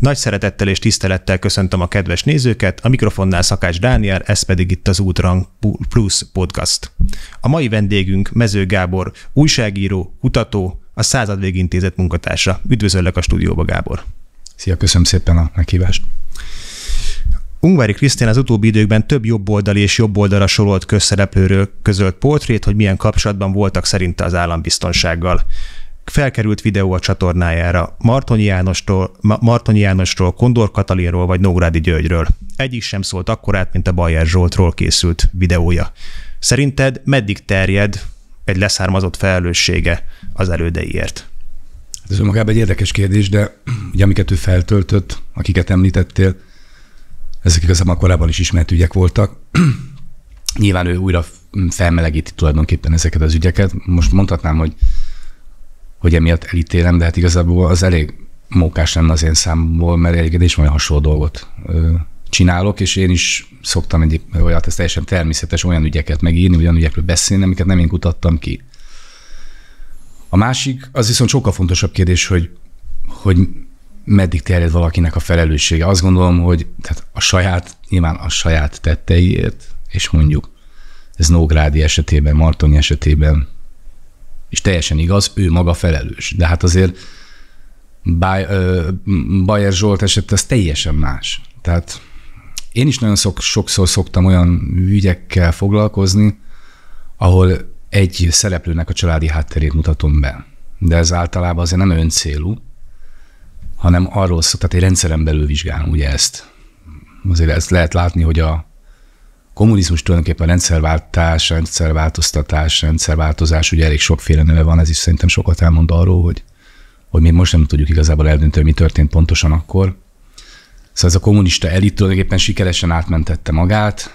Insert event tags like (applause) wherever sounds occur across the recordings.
Nagy szeretettel és tisztelettel köszöntöm a kedves nézőket, a mikrofonnál Szakács Dániel, ez pedig itt az Útrang Plus podcast. A mai vendégünk Mező Gábor, újságíró, kutató, a Század Végintézet munkatársa. Üdvözöllek a stúdióba, Gábor! Szia, köszönöm szépen a meghívást! Ungvári Krisztián az utóbbi időkben több jobboldali és jobboldalra sorolt közszereplőről közölt portrét, hogy milyen kapcsolatban voltak szerinte az állambiztonsággal felkerült videó a csatornájára Martonyi Jánostól, Martonyi Jánostról, Kondor Katalinról vagy Nógrádi Györgyről. Egyik sem szólt akkorát, mint a Bajer Zsoltról készült videója. Szerinted meddig terjed egy leszármazott felelőssége az elődeiért? Ez önmagában egy érdekes kérdés, de ugye amiket ő feltöltött, akiket említettél, ezek igazából korábban is ismert ügyek voltak. (clears throat) Nyilván ő újra felmelegíti tulajdonképpen ezeket az ügyeket. Most mondhatnám, hogy hogy emiatt elítélem, de hát igazából az elég mókás lenne az én számból, mert is olyan hasonló dolgot csinálok, és én is szoktam egy olyat, ez teljesen természetes olyan ügyeket megírni, olyan ügyekről beszélni, amiket nem én kutattam ki. A másik, az viszont sokkal fontosabb kérdés, hogy, hogy meddig terjed valakinek a felelőssége. Azt gondolom, hogy tehát a saját, nyilván a saját tetteiért, és mondjuk ez Nógrádi esetében, Martoni esetében és teljesen igaz, ő maga felelős. De hát azért Bayer Zsolt eset ez teljesen más. Tehát én is nagyon szok, sokszor szoktam olyan ügyekkel foglalkozni, ahol egy szereplőnek a családi hátterét mutatom be. De ez általában azért nem öncélú, hanem arról szok, tehát egy rendszeren belül vizsgálom ugye ezt. Azért ezt lehet látni, hogy a kommunizmus tulajdonképpen rendszerváltás, rendszerváltoztatás, rendszerváltozás, ugye elég sokféle neve van, ez is szerintem sokat elmond arról, hogy, hogy mi most nem tudjuk igazából eldönteni, mi történt pontosan akkor. Szóval ez a kommunista elit tulajdonképpen sikeresen átmentette magát,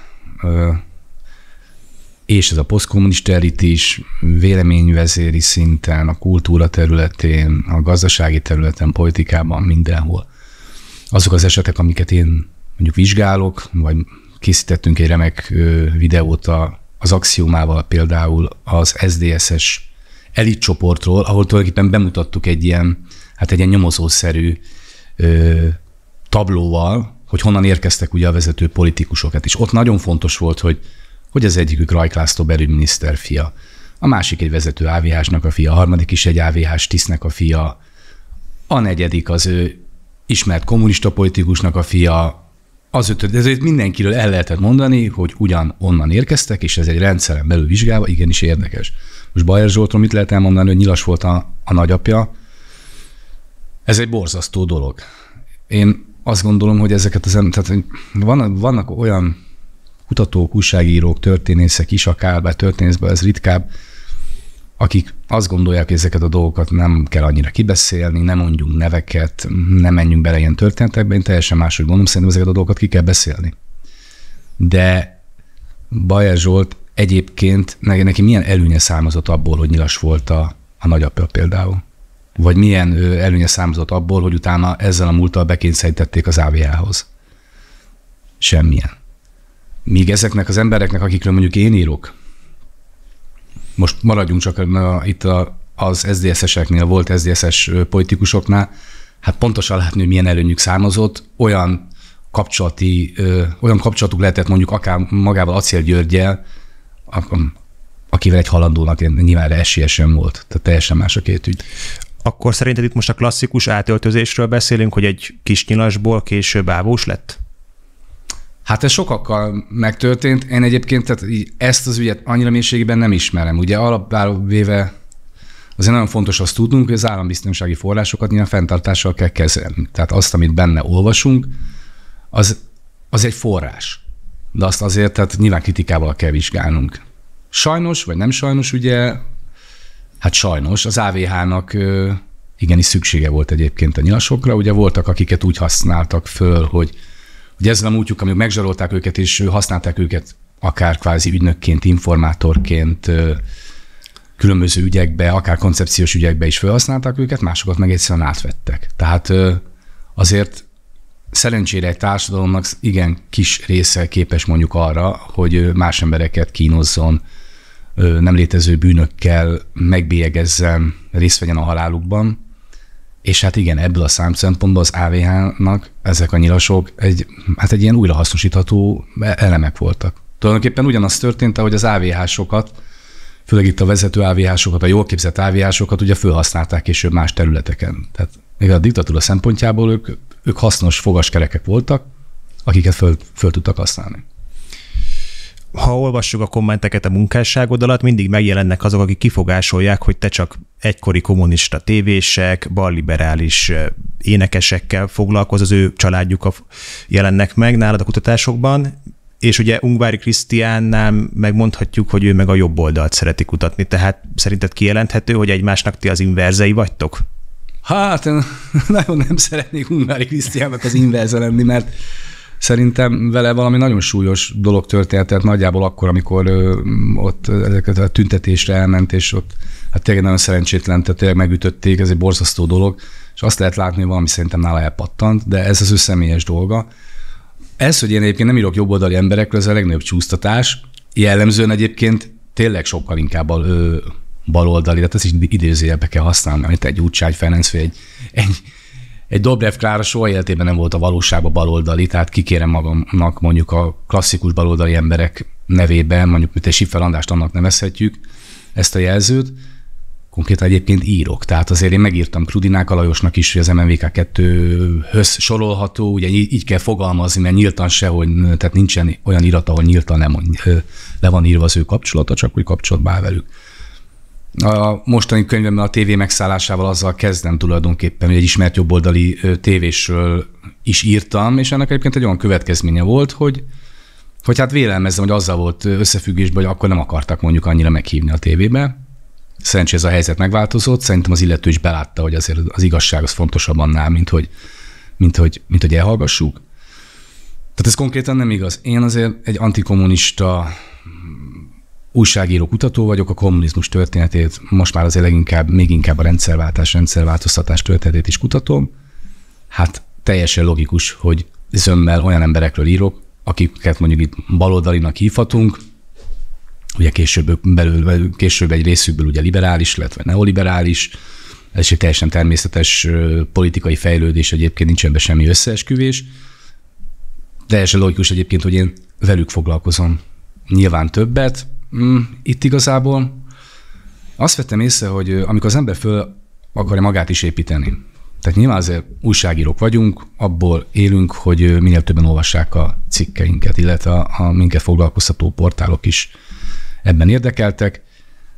és ez a posztkommunista elit is véleményvezéri szinten, a kultúra területén, a gazdasági területen, politikában, mindenhol. Azok az esetek, amiket én mondjuk vizsgálok, vagy készítettünk egy remek videót az Axiomával például az SDSS elit csoportról, ahol tulajdonképpen bemutattuk egy ilyen, hát egy ilyen nyomozószerű ö, tablóval, hogy honnan érkeztek ugye a vezető politikusokat. És ott nagyon fontos volt, hogy, hogy az egyikük Rajk László belügyminiszter fia, a másik egy vezető AVH-nak a fia, a harmadik is egy AVH-s a fia, a negyedik az ő ismert kommunista politikusnak a fia, az ötöd, ezért mindenkiről el lehetett mondani, hogy ugyan onnan érkeztek, és ez egy rendszeren belül vizsgálva igenis érdekes. Most Bajer Zsoltról mit lehet elmondani, hogy nyilas volt a, a nagyapja? Ez egy borzasztó dolog. Én azt gondolom, hogy ezeket az tehát vannak, vannak olyan kutatók, újságírók, történészek is, akár, bár történészben ez ritkább, akik azt gondolják, hogy ezeket a dolgokat nem kell annyira kibeszélni, nem mondjunk neveket, nem menjünk bele ilyen történetekbe, én teljesen máshogy gondolom, szerintem ezeket a dolgokat ki kell beszélni. De Bajer Zsolt egyébként neki milyen előnye származott abból, hogy nyilas volt a, a nagyapja például? Vagy milyen előnye származott abból, hogy utána ezzel a múlttal bekényszerítették az AVH-hoz? Semmilyen. Míg ezeknek az embereknek, akikről mondjuk én írok, most maradjunk csak a, itt a, az SZDSZ-eseknél, volt SZDSZ-es politikusoknál, hát pontosan látni, hogy milyen előnyük származott, olyan kapcsolati, ö, olyan kapcsolatuk lehetett mondjuk akár magával Acél Györgyel, akivel egy halandónak nyilván esélye volt. Tehát teljesen más a két ügy. Akkor szerinted itt most a klasszikus átöltözésről beszélünk, hogy egy kis nyilasból később ávós lett? Hát ez sokakkal megtörtént. Én egyébként tehát így ezt az ügyet annyira mélységében nem ismerem. Ugye alapváról véve azért nagyon fontos azt tudnunk, hogy az állambiztonsági forrásokat nyilván fenntartással kell kezelni. Tehát azt, amit benne olvasunk, az, az egy forrás. De azt azért tehát nyilván kritikával kell vizsgálnunk. Sajnos, vagy nem sajnos, ugye, hát sajnos az AVH-nak igenis szüksége volt egyébként a nyilasokra. Ugye voltak, akiket úgy használtak föl, hogy hogy ezzel a múltjuk, amíg megzsarolták őket, és használták őket akár kvázi ügynökként, informátorként, különböző ügyekbe, akár koncepciós ügyekbe is felhasználták őket, másokat meg egyszerűen átvettek. Tehát azért szerencsére egy társadalomnak igen kis része képes mondjuk arra, hogy más embereket kínozzon, nem létező bűnökkel megbélyegezzen, részt vegyen a halálukban, És hát igen, ebből a szempontból az AVH-nak ezek a nyilasok egy, hát egy ilyen újrahasznosítható elemek voltak. Tulajdonképpen ugyanaz történt, ahogy az AVH-sokat, főleg itt a vezető AVH-sokat, a jól képzett AVH-sokat ugye felhasználták később más területeken. Tehát még a diktatúra szempontjából ők, ők hasznos fogaskerekek voltak, akiket föl, föl tudtak használni ha olvassuk a kommenteket a munkásságod alatt, mindig megjelennek azok, akik kifogásolják, hogy te csak egykori kommunista tévések, balliberális énekesekkel foglalkoz, az ő családjuk jelennek meg nálad a kutatásokban, és ugye Ungvári Krisztiánnál megmondhatjuk, hogy ő meg a jobb oldalt szereti kutatni, tehát szerinted kijelenthető, hogy egymásnak ti az inverzei vagytok? Hát, (laughs) nagyon nem szeretnék Ungvári Krisztiánnak az inverze lenni, mert Szerintem vele valami nagyon súlyos dolog történt, tehát nagyjából akkor, amikor ott ezeket a tüntetésre elment, és ott hát tényleg nagyon szerencsétlen, tehát tényleg megütötték, ez egy borzasztó dolog, és azt lehet látni, hogy valami szerintem nála elpattant, de ez az ő személyes dolga. Ez, hogy én egyébként nem írok jobboldali emberekről, ez a legnagyobb csúsztatás. Jellemzően egyébként tényleg sokkal inkább a ö, baloldali, tehát ezt is idézőjelbe kell használni, amit egy Úcságy Ferenc, vagy egy, egy egy Dobrev Klára soha életében nem volt a valóságban baloldali, tehát kikérem magamnak mondjuk a klasszikus baloldali emberek nevében, mondjuk mint egy Siffer Andrást annak nevezhetjük ezt a jelzőt, konkrétan egyébként írok. Tehát azért én megírtam Krudinák Alajosnak is, hogy az MMVK 2-höz sorolható, ugye így kell fogalmazni, mert nyíltan se, hogy tehát nincsen olyan irat, ahol nyíltan nem, le van írva az ő kapcsolata, csak úgy kapcsolatban áll velük. A mostani könyvemben a tévé megszállásával azzal kezdem tulajdonképpen, hogy egy ismert jobboldali tévésről is írtam, és ennek egyébként egy olyan következménye volt, hogy, hogy hát vélelmezzem, hogy azzal volt összefüggésben, hogy akkor nem akartak mondjuk annyira meghívni a tévébe. Szerencsé ez a helyzet megváltozott, szerintem az illető is belátta, hogy azért az igazság az fontosabb annál, mint hogy, mint hogy, mint hogy elhallgassuk. Tehát ez konkrétan nem igaz. Én azért egy antikommunista újságíró kutató vagyok, a kommunizmus történetét, most már azért leginkább, még inkább a rendszerváltás, rendszerváltoztatás történetét is kutatom. Hát teljesen logikus, hogy zömmel olyan emberekről írok, akiket mondjuk itt baloldalinak hívhatunk, ugye később, belül, később egy részükből ugye liberális lett, vagy neoliberális, ez egy teljesen természetes politikai fejlődés, egyébként nincs ebben semmi összeesküvés. Teljesen logikus egyébként, hogy én velük foglalkozom nyilván többet, Mm, itt igazából azt vettem észre, hogy amikor az ember föl akarja magát is építeni, tehát nyilván azért újságírók vagyunk, abból élünk, hogy minél többen olvassák a cikkeinket, illetve a, a minket foglalkoztató portálok is ebben érdekeltek.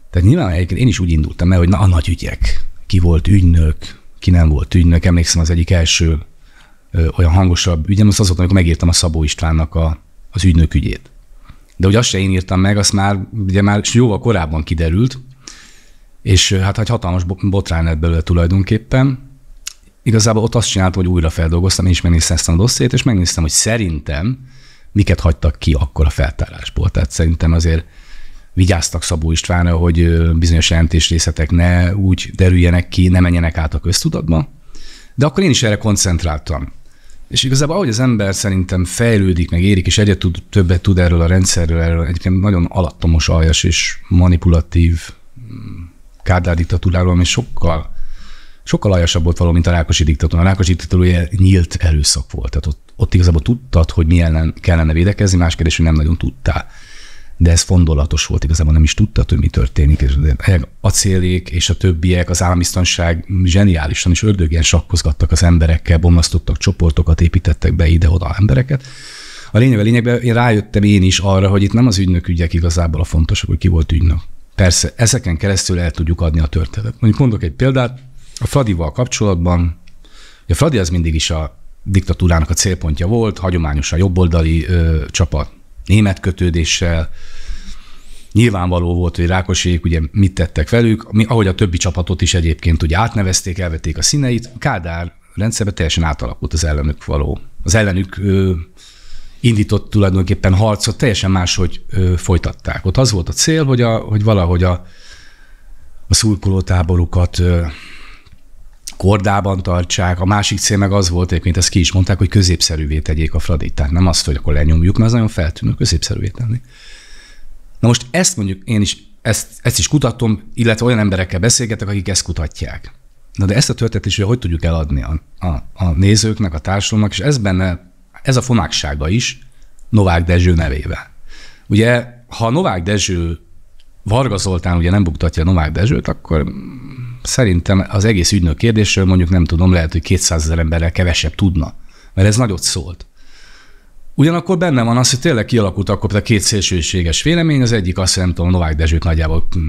Tehát nyilván én is úgy indultam el, hogy na a nagy ügyek, ki volt ügynök, ki nem volt ügynök. Emlékszem az egyik első ö, olyan hangosabb ügyem, az az volt, amikor megírtam a Szabó Istvánnak a, az ügynök ügyét. De hogy azt se én írtam meg, azt már, ugye már jóval korábban kiderült, és hát egy hatalmas botrány lett belőle tulajdonképpen. Igazából ott azt csináltam, hogy újra feldolgoztam, én is megnéztem ezt a dossziét, és megnéztem, hogy szerintem miket hagytak ki akkor a feltárásból. Tehát szerintem azért vigyáztak Szabó Istvánra, hogy bizonyos jelentés részletek ne úgy derüljenek ki, ne menjenek át a köztudatba. De akkor én is erre koncentráltam. És igazából ahogy az ember szerintem fejlődik, meg érik, és egyre tud, többet tud erről a rendszerről, erről egyébként nagyon alattomos, aljas és manipulatív mm, Kádár diktatúráról, ami sokkal, sokkal aljasabb volt való, mint a Rákosi diktatúra. A Rákosi diktatúra nyílt erőszak volt. Tehát ott, ott igazából tudtad, hogy milyen kellene védekezni, más kérdés, hogy nem nagyon tudtál de ez fondolatos volt, igazából nem is tudta, hogy mi történik, és a célék és a többiek, az állambiztonság zseniálisan és ördögén sakkozgattak az emberekkel, bomlasztottak csoportokat, építettek be ide-oda embereket. A lényeg a lényegben én rájöttem én is arra, hogy itt nem az ügynök ügyek igazából a fontosak, hogy ki volt ügynök. Persze, ezeken keresztül el tudjuk adni a történetet. Mondjuk mondok egy példát, a Fradival kapcsolatban, a Fradi az mindig is a diktatúrának a célpontja volt, hagyományosan jobboldali ö, csapat, német kötődéssel. Nyilvánvaló volt, hogy Rákosék ugye mit tettek velük, ahogy a többi csapatot is egyébként ugye átnevezték, elvették a színeit. Kádár rendszerben teljesen átalakult az ellenük való. Az ellenük ö, indított tulajdonképpen harcot teljesen máshogy ö, folytatták. Ott az volt a cél, hogy, a, hogy valahogy a, a szurkolótáborukat kordában tartsák. A másik cél meg az volt, egyébként ezt ki is mondták, hogy középszerűvé tegyék a Fradit. Tehát nem azt, hogy akkor lenyomjuk, mert az nagyon feltűnő középszerűvé tenni. Na most ezt mondjuk én is, ezt, ezt is kutatom, illetve olyan emberekkel beszélgetek, akik ezt kutatják. Na de ezt a történetet is hogy tudjuk eladni a, a, a nézőknek, a társadalomnak, és ez benne, ez a fonáksága is Novák Dezső nevével. Ugye, ha Novák Dezső, Varga Zoltán ugye nem buktatja Novák Dezsőt, akkor szerintem az egész ügynök kérdésről mondjuk nem tudom, lehet, hogy 200 ezer emberrel kevesebb tudna, mert ez nagyot szólt. Ugyanakkor benne van az, hogy tényleg kialakult akkor a két szélsőséges vélemény, az egyik azt, hogy nem tudom, Novák Dezsőt nagyjából hm,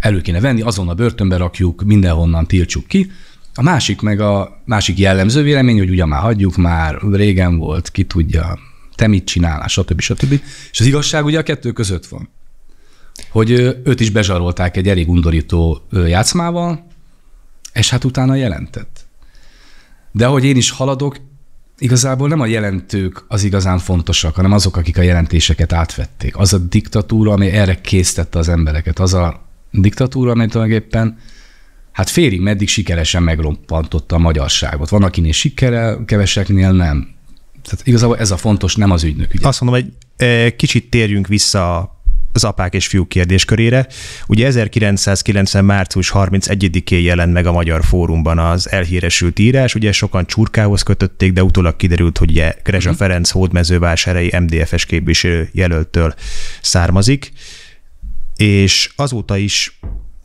elő kéne venni, azon a börtönbe rakjuk, mindenhonnan tiltsuk ki. A másik meg a másik jellemző vélemény, hogy ugye már hagyjuk, már régen volt, ki tudja, te mit csinálás, stb. stb. És az igazság ugye a kettő között van. Hogy őt is bezsarolták egy elég undorító játszmával, és hát utána jelentett. De ahogy én is haladok, igazából nem a jelentők az igazán fontosak, hanem azok, akik a jelentéseket átvették. Az a diktatúra, ami erre késztette az embereket, az a diktatúra, amely tulajdonképpen hát félig meddig sikeresen megrompantotta a magyarságot. Van, akinél sikerrel, keveseknél nem. Tehát igazából ez a fontos, nem az ügynök ügye. Azt mondom, hogy eh, kicsit térjünk vissza az apák és fiúk kérdéskörére. Ugye 1990. március 31-én jelent meg a Magyar Fórumban az elhíresült írás, ugye sokan csurkához kötötték, de utólag kiderült, hogy ugye Grezsa uh-huh. Ferenc hódmezővásárhelyi MDFS képviselő jelöltől származik, és azóta is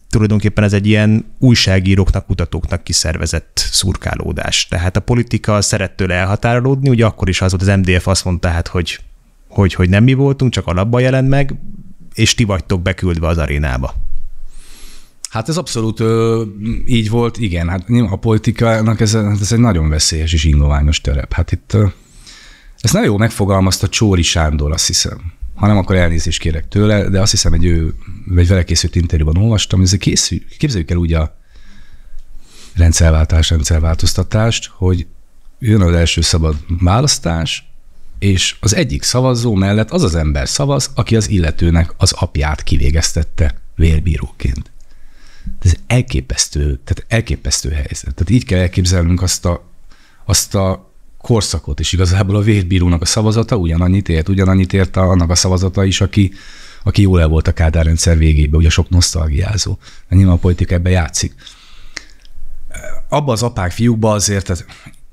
tulajdonképpen ez egy ilyen újságíróknak, kutatóknak kiszervezett szurkálódás. Tehát a politika szeret tőle elhatárolódni, ugye akkor is az volt, az MDF azt mondta, hát, hogy, hogy, hogy nem mi voltunk, csak alapban jelent meg, és ti vagytok beküldve az arénába. Hát ez abszolút ö, így volt, igen. Hát a politikának ez, ez egy nagyon veszélyes és ingoványos terep. Hát itt ö, ezt nagyon jó megfogalmazta Csóri Sándor, azt hiszem. Ha nem, akkor elnézést kérek tőle, de azt hiszem, egy ő, egy vele készült interjúban olvastam, hogy készül, képzeljük el úgy a rendszerváltás, rendszerváltoztatást, hogy jön az első szabad választás, és az egyik szavazó mellett az az ember szavaz, aki az illetőnek az apját kivégeztette vérbíróként. Ez elképesztő, tehát elképesztő helyzet. Tehát így kell elképzelnünk azt a, azt a korszakot, és igazából a vérbírónak a szavazata ugyanannyit ért, ugyanannyit ért annak a szavazata is, aki, aki jól el volt a Kádár rendszer végében, ugye sok nosztalgiázó. Nyilván a politika ebbe játszik. Abba az apák fiúkba azért, tehát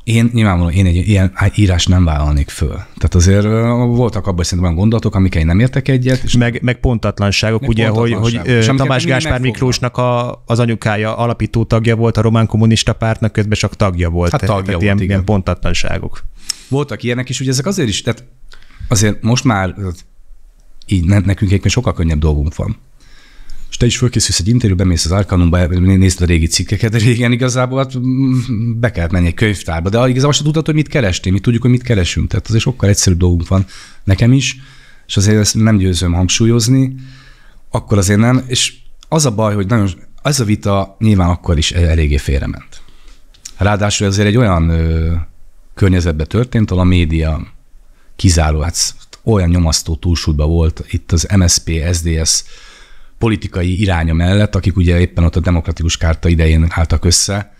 én nyilvánvalóan én egy ilyen írás nem vállalnék föl. Tehát azért voltak abban szerintem olyan gondolatok, amikkel én nem értek egyet. És meg, meg pontatlanságok, meg ugye, pontatlanság. hogy, hogy Tamás Gáspár Miklósnak a, az anyukája alapító tagja volt a román kommunista pártnak, közben csak tagja volt. Hát tagja tehát volt, ilyen, ilyen pontatlanságok. Voltak ilyenek is, ugye ezek azért is, tehát azért most már így nekünk egyébként sokkal könnyebb dolgunk van és te is fölkészülsz egy interjú, bemész az Arkanumba, nézd a régi cikkeket, de régen igazából hát mm, be kellett menni egy könyvtárba, de igazából azt tudod, hogy mit kerestél, mi tudjuk, hogy mit keresünk, tehát azért sokkal egyszerűbb dolgunk van nekem is, és azért ezt nem győzöm hangsúlyozni, akkor azért nem, és az a baj, hogy nagyon, az a vita nyilván akkor is eléggé félrement. Ráadásul azért egy olyan ö, környezetben történt, ahol a média kizáró, hát olyan nyomasztó túlsúlyban volt itt az MSP, SDS, politikai iránya mellett, akik ugye éppen ott a demokratikus kárta idején álltak össze,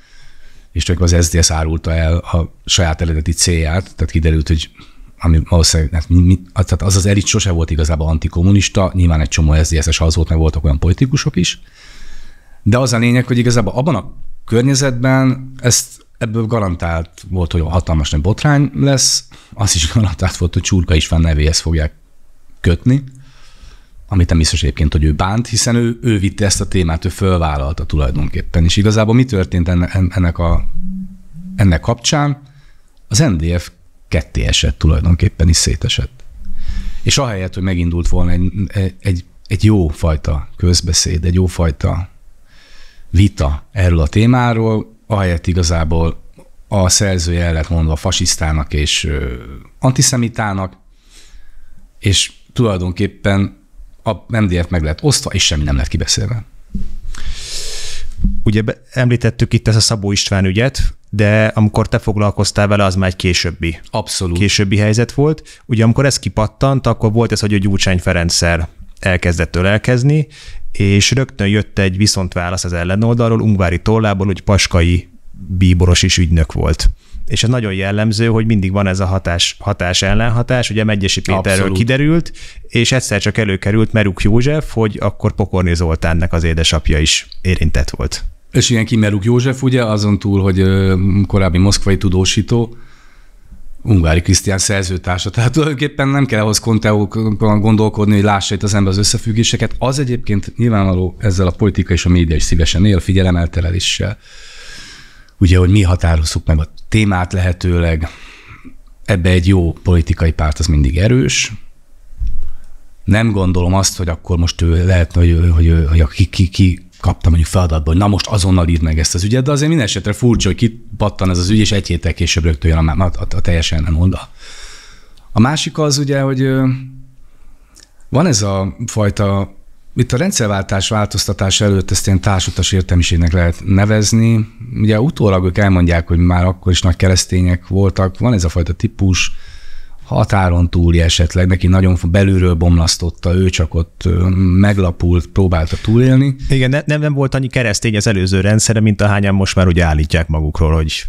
és csak az SZDSZ árulta el a saját eredeti célját, tehát kiderült, hogy ami valószínűleg, hát mi, tehát az az elit sose volt igazából antikommunista, nyilván egy csomó SZDSZ-es az volt, meg voltak olyan politikusok is, de az a lényeg, hogy igazából abban a környezetben ezt ebből garantált volt, hogy hatalmas nagy botrány lesz, az is garantált volt, hogy Csurka István nevéhez fogják kötni, amit nem biztos egyébként, hogy ő bánt, hiszen ő, ő vitte ezt a témát, ő fölvállalta tulajdonképpen. És igazából mi történt ennek, a, ennek kapcsán? Az NDF ketté esett tulajdonképpen is szétesett. És ahelyett, hogy megindult volna egy, egy, egy jó fajta közbeszéd, egy jó fajta vita erről a témáról, ahelyett igazából a szerzője el lett mondva fasisztának és antiszemitának, és tulajdonképpen a MDF meg lett osztva, és semmi nem lett kibeszélve. Ugye említettük itt ezt a Szabó István ügyet, de amikor te foglalkoztál vele, az már egy későbbi, Abszolút. későbbi helyzet volt. Ugye amikor ez kipattant, akkor volt ez, hogy a Gyurcsány Ferencszer elkezdett ölelkezni, és rögtön jött egy viszontválasz az ellenoldalról, Ungvári tollából, hogy Paskai bíboros is ügynök volt és ez nagyon jellemző, hogy mindig van ez a hatás, hatás ellenhatás, ugye Megyesi Péterről Abszolút. kiderült, és egyszer csak előkerült Meruk József, hogy akkor Pokorni Zoltánnak az édesapja is érintett volt. És ilyen Kimeruk József, ugye, azon túl, hogy korábbi moszkvai tudósító, Ungári Krisztián szerzőtársa. Tehát tulajdonképpen nem kell ahhoz konteókon gondolkodni, hogy lássa itt az ember az összefüggéseket. Az egyébként nyilvánvaló ezzel a politika és a média is szívesen él, figyelemeltereléssel. Ugye, hogy mi határozzuk meg a témát lehetőleg. Ebbe egy jó politikai párt az mindig erős. Nem gondolom azt, hogy akkor most ő lehet, hogy, hogy, hogy, hogy ki, ki, kaptam mondjuk feladatba, hogy na most azonnal írd meg ezt az ügyet, de azért minden esetre furcsa, hogy kipattan ez az ügy, és egy héttel később rögtön jön a, a, a, a teljesen nem oldal. A másik az ugye, hogy van ez a fajta, itt a rendszerváltás változtatás előtt ezt ilyen társutas értelmiségnek lehet nevezni. Ugye utólag ők elmondják, hogy már akkor is nagy keresztények voltak. Van ez a fajta típus, határon túli esetleg, neki nagyon belülről bomlasztotta, ő csak ott meglapult, próbálta túlélni. Igen, ne, nem, nem volt annyi keresztény az előző rendszere, mint ahányan most már ugye állítják magukról, hogy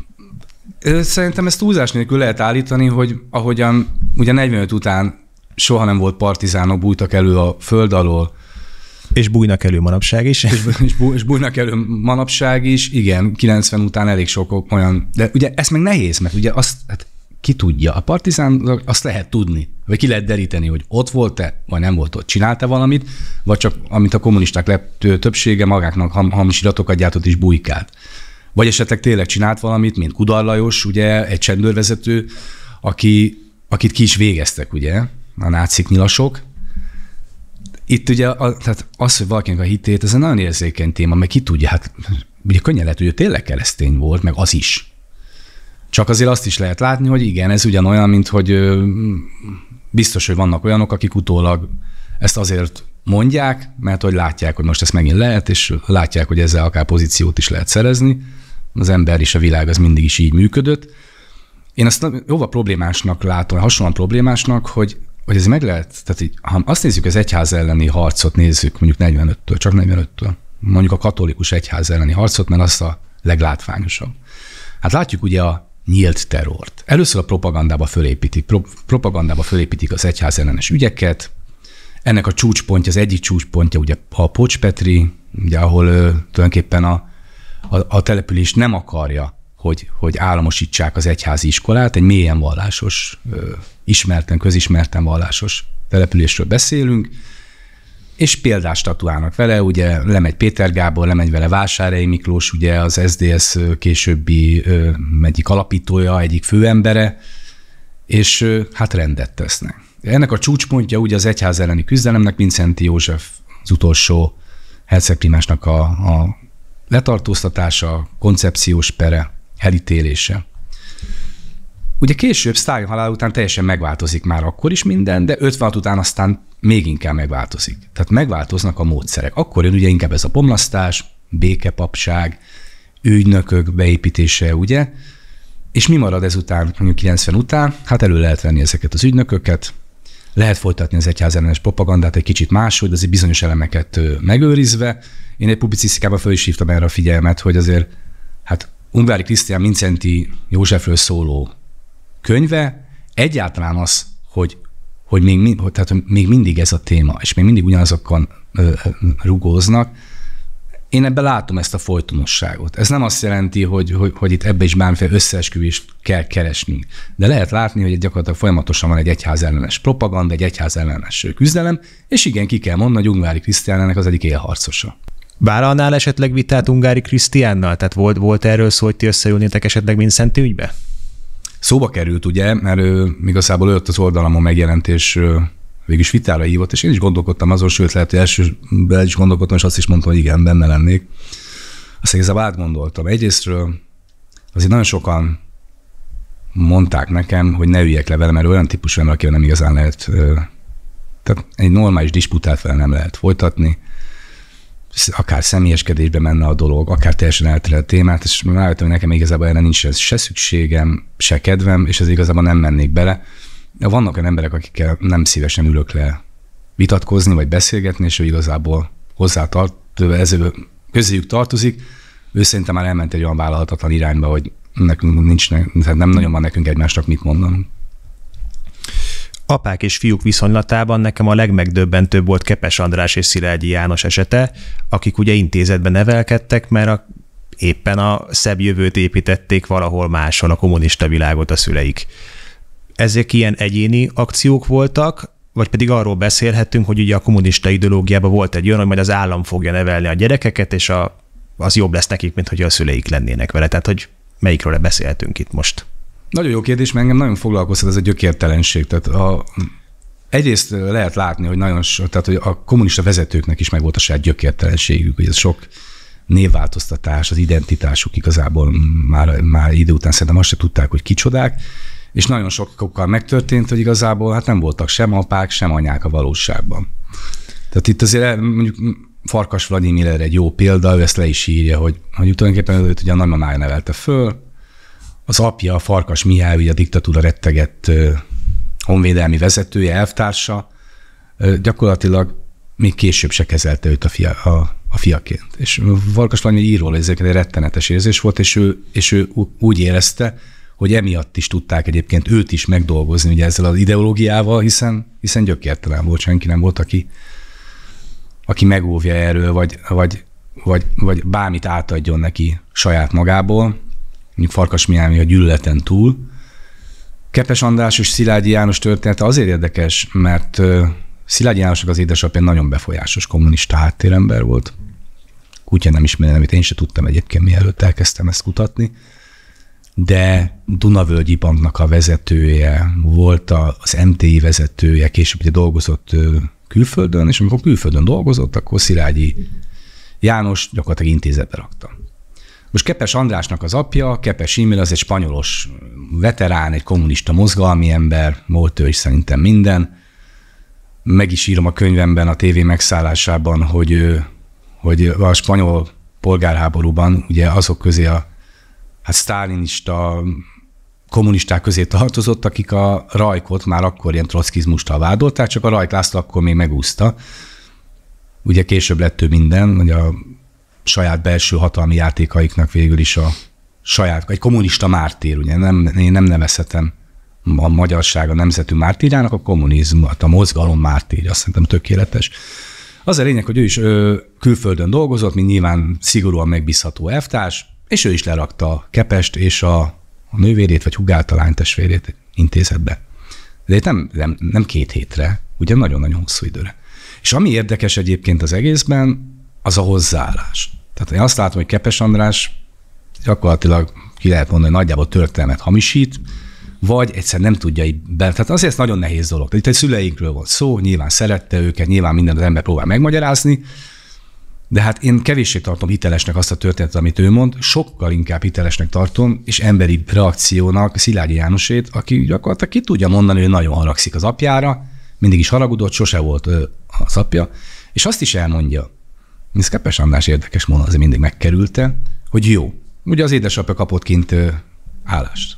Szerintem ezt túlzás nélkül lehet állítani, hogy ahogyan ugye 45 után soha nem volt partizánok, bújtak elő a föld alól, és bújnak elő manapság is. És, és, búj, és bújnak elő manapság is, igen, 90 után elég sok olyan, de ugye ez meg nehéz, mert ugye azt, hát ki tudja. A partizán azt lehet tudni, vagy ki lehet deríteni, hogy ott volt-e, vagy nem volt ott. Csinálta valamit, vagy csak, amit a kommunisták lett, többsége magáknak ham, hamis iratokat gyártott és bujkált. Vagy esetleg tényleg csinált valamit, mint Kudar Lajos, ugye, egy csendőrvezető, aki, akit ki is végeztek, ugye, a nácik nyilasok. Itt ugye a, tehát az, hogy valakinek a hitét, ez egy nagyon érzékeny téma, meg ki tudja, hát ugye könnyen lehet, hogy ő tényleg keresztény volt, meg az is. Csak azért azt is lehet látni, hogy igen, ez ugyanolyan, mint hogy biztos, hogy vannak olyanok, akik utólag ezt azért mondják, mert hogy látják, hogy most ezt megint lehet, és látják, hogy ezzel akár pozíciót is lehet szerezni. Az ember és a világ az mindig is így működött. Én azt jóval problémásnak látom, hasonlóan problémásnak, hogy, hogy ez meg lehet, tehát így, ha azt nézzük, az egyház elleni harcot nézzük, mondjuk 45-től, csak 45-től, mondjuk a katolikus egyház elleni harcot, mert az a leglátványosabb. Hát látjuk ugye a nyílt terrort. Először a propagandába fölépítik, pro, propagandába fölépítik az egyház ellenes ügyeket, ennek a csúcspontja, az egyik csúcspontja ugye a Pocspetri, ugye, ahol ö, tulajdonképpen a, a, a település nem akarja, hogy, hogy államosítsák az egyházi iskolát, egy mélyen vallásos, ismerten, közismerten vallásos településről beszélünk, és példást statuálnak vele, ugye lemegy Péter Gábor, lemegy vele Vásárhelyi Miklós, ugye az SDS későbbi egyik alapítója, egyik főembere, és hát rendet tesznek. Ennek a csúcspontja ugye az egyház elleni küzdelemnek Vincenti József az utolsó hercegprimásnak a, a letartóztatása, koncepciós pere, elítélése. Ugye később Stalin halál után teljesen megváltozik már akkor is minden, de 56 után aztán még inkább megváltozik. Tehát megváltoznak a módszerek. Akkor jön ugye inkább ez a bomlasztás, békepapság, ügynökök beépítése, ugye? És mi marad ezután, mondjuk 90 után? Hát elő lehet venni ezeket az ügynököket, lehet folytatni az egyházellenes propagandát egy kicsit máshogy, de azért bizonyos elemeket megőrizve. Én egy publicisztikában föl is hívtam erre a figyelmet, hogy azért hát Ungvári Krisztián Mincenti Józsefről szóló könyve egyáltalán az, hogy hogy még, tehát, hogy még mindig ez a téma, és még mindig ugyanazokon rugóznak, én ebben látom ezt a folytonosságot. Ez nem azt jelenti, hogy, hogy, hogy itt ebbe is bármiféle összeesküvést kell keresnünk. De lehet látni, hogy gyakorlatilag folyamatosan van egy egyház ellenes propaganda, egy egyház ellenes küzdelem, és igen, ki kell mondani, hogy Ungvári Krisztián ennek az egyik élharcosa. Vállalnál esetleg vitát Ungári Krisztiánnal? Tehát volt, volt erről szó, hogy ti összeülnétek esetleg Vincenti ügybe? Szóba került, ugye, mert ő igazából ott az oldalamon megjelent, és végülis vitára hívott, és én is gondolkodtam azon, sőt, lehet, hogy elsőben is gondolkodtam, és azt is mondtam, hogy igen, benne lennék. Azt igazából átgondoltam. Egyrésztről azért nagyon sokan mondták nekem, hogy ne üljek le vele, mert olyan típusú ember, akivel nem igazán lehet, tehát egy normális disputát fel nem lehet folytatni, akár személyeskedésbe menne a dolog, akár teljesen elterelt témát, és rájöttem, hogy nekem igazából erre nincs se szükségem, se kedvem, és ez igazából nem mennék bele. De vannak olyan emberek, akikkel nem szívesen ülök le vitatkozni, vagy beszélgetni, és ő igazából hozzá tart, ez közéjük tartozik. Ő szerintem már elment egy olyan vállalhatatlan irányba, hogy nekünk nincs, nem nagyon van nekünk egymásnak mit mondanunk apák és fiúk viszonylatában nekem a legmegdöbbentőbb volt Kepes András és Szilágyi János esete, akik ugye intézetben nevelkedtek, mert a éppen a szebb jövőt építették valahol máshol a kommunista világot a szüleik. Ezek ilyen egyéni akciók voltak, vagy pedig arról beszélhetünk, hogy ugye a kommunista ideológiában volt egy olyan, hogy majd az állam fogja nevelni a gyerekeket, és a, az jobb lesz nekik, mint hogy a szüleik lennének vele. Tehát, hogy melyikről beszélhetünk itt most? Nagyon jó kérdés, mert engem nagyon foglalkoztat ez a gyökértelenség. Tehát a, egyrészt lehet látni, hogy nagyon so, tehát hogy a kommunista vezetőknek is meg volt a saját gyökértelenségük, hogy ez sok névváltoztatás, az identitásuk igazából már, már idő után szerintem azt se tudták, hogy kicsodák, és nagyon sokkal megtörtént, hogy igazából hát nem voltak sem apák, sem anyák a valóságban. Tehát itt azért mondjuk Farkas Vladimir egy jó példa, ő ezt le is írja, hogy, hogy tulajdonképpen őt ugye a nagymamája nevelte föl, az apja, a Farkas Mihály, ugye a diktatúra rettegett honvédelmi vezetője, elvtársa, gyakorlatilag még később se kezelte őt a, fia, a, a fiaként. És Farkas Vladimir írról ezeket egy rettenetes érzés volt, és ő, és ő úgy érezte, hogy emiatt is tudták egyébként őt is megdolgozni ugye ezzel az ideológiával, hiszen, hiszen gyökértelen volt, senki nem volt, aki, aki megóvja erről, vagy, vagy, vagy, vagy bármit átadjon neki saját magából, mondjuk Farkas Mihály a gyűlöleten túl. Kepes András és Szilágyi János története azért érdekes, mert Szilágyi Jánosnak az édesapja nagyon befolyásos kommunista háttérember volt. Kutya nem ismerem, amit én se tudtam egyébként, mielőtt elkezdtem ezt kutatni de Dunavölgyi Banknak a vezetője, volt az MTI vezetője, később ugye dolgozott külföldön, és amikor külföldön dolgozott, akkor Szilágyi János gyakorlatilag intézetbe rakta. Most Kepes Andrásnak az apja, Kepes Imre, az egy spanyolos veterán, egy kommunista mozgalmi ember, volt ő is szerintem minden. Meg is írom a könyvemben, a tévé megszállásában, hogy, hogy a spanyol polgárháborúban ugye azok közé a hát sztálinista kommunisták közé tartozott, akik a rajkot már akkor ilyen trockizmustal vádolták, csak a rajk László akkor még megúszta. Ugye később lett ő minden, hogy a saját belső hatalmi játékaiknak végül is a saját, egy kommunista mártír, ugye nem, én nem nevezhetem a magyarság a nemzetű mártírjának, a kommunizmus, a mozgalom mártírja, azt szerintem tökéletes. Az a lényeg, hogy ő is ő külföldön dolgozott, mint nyilván szigorúan megbízható elvtárs, és ő is lerakta a Kepest és a, a nővérét, vagy Hugálta lánytestvérét intézetbe. De nem, nem, nem két hétre, ugye nagyon-nagyon hosszú időre. És ami érdekes egyébként az egészben, az a hozzáállás. Tehát én azt látom, hogy Kepes András gyakorlatilag ki lehet mondani, hogy nagyjából történelmet hamisít, vagy egyszer nem tudja így be. Tehát azért ez nagyon nehéz dolog. Tehát itt egy szüleinkről volt szó, nyilván szerette őket, nyilván minden az ember próbál megmagyarázni, de hát én kevéssé tartom hitelesnek azt a történetet, amit ő mond, sokkal inkább hitelesnek tartom, és emberi reakciónak Szilágyi Jánosét, aki gyakorlatilag ki tudja mondani, hogy nagyon haragszik az apjára, mindig is haragudott, sose volt az apja, és azt is elmondja, ez Kepes András érdekes módon azért mindig megkerülte, hogy jó, ugye az édesapja kapott kint állást,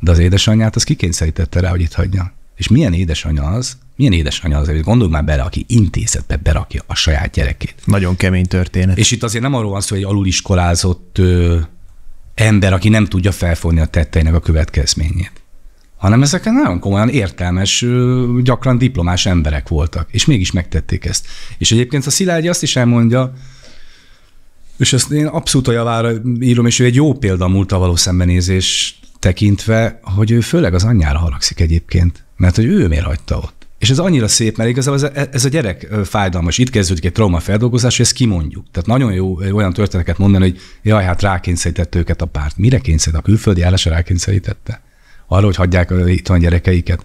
de az édesanyját az kikényszerítette rá, hogy itt hagyja. És milyen édesanyja az, milyen édesanyja az, hogy gondolj már bele, aki intézetbe berakja a saját gyerekét. Nagyon kemény történet. És itt azért nem arról van szó, hogy aluliskolázott ö, ember, aki nem tudja felfogni a tetteinek a következményét hanem ezek nagyon komolyan értelmes, gyakran diplomás emberek voltak, és mégis megtették ezt. És egyébként a Szilágyi azt is elmondja, és ezt én abszolút a javára írom, és ő egy jó példa múlta való szembenézés tekintve, hogy ő főleg az anyjára haragszik egyébként, mert hogy ő miért hagyta ott. És ez annyira szép, mert igazából ez a, gyerek fájdalmas. Itt kezdődik egy traumafeldolgozás, hogy ezt kimondjuk. Tehát nagyon jó olyan történeteket mondani, hogy jaj, hát rákényszerített őket a párt. Mire kényszerített? A külföldi állásra rákényszerítette? Arra, hogy hagyják itt a gyerekeiket.